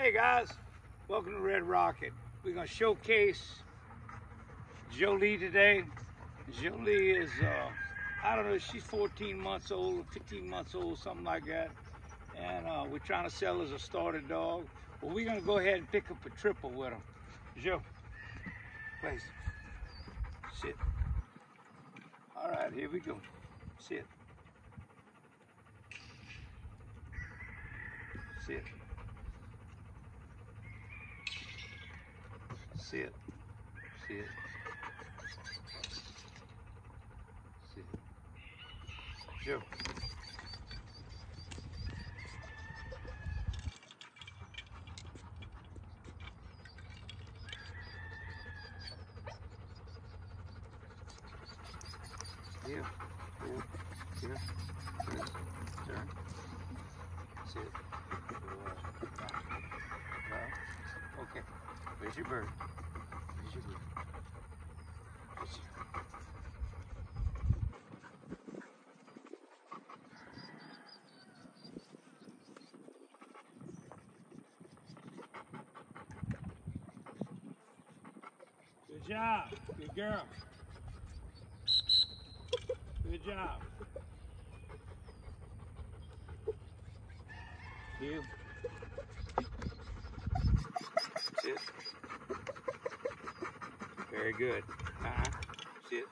Hey guys, welcome to Red Rocket. We're gonna showcase Jolie today. Jolie is, uh, I don't know, she's 14 months old, 15 months old, something like that. And uh, we're trying to sell as a starter dog. But we're gonna go ahead and pick up a triple with her. Joe, place, sit. All right, here we go. Sit. Sit. Sit. Sit. Sit. Joe. Here. Here. Here. Here. Turn. Sit. No. Okay. Where's your bird? Where's your bird? Where's your... Good job. Good girl. Good job. You. Sit. Very good. Uh-huh. Sit.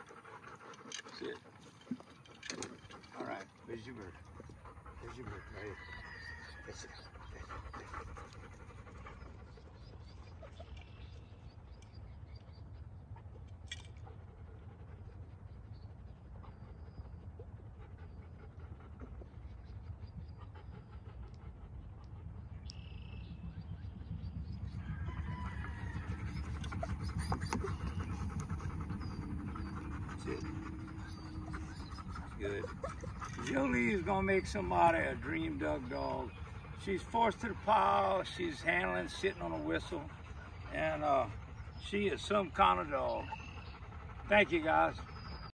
Sit. All right. Where's your bird? Where's your bird? Right here. That's it. There, there. That's it. Good. Jolie is gonna make somebody a dream dog dog. She's forced to the pile. She's handling, sitting on a whistle, and uh, she is some kind of dog. Thank you, guys.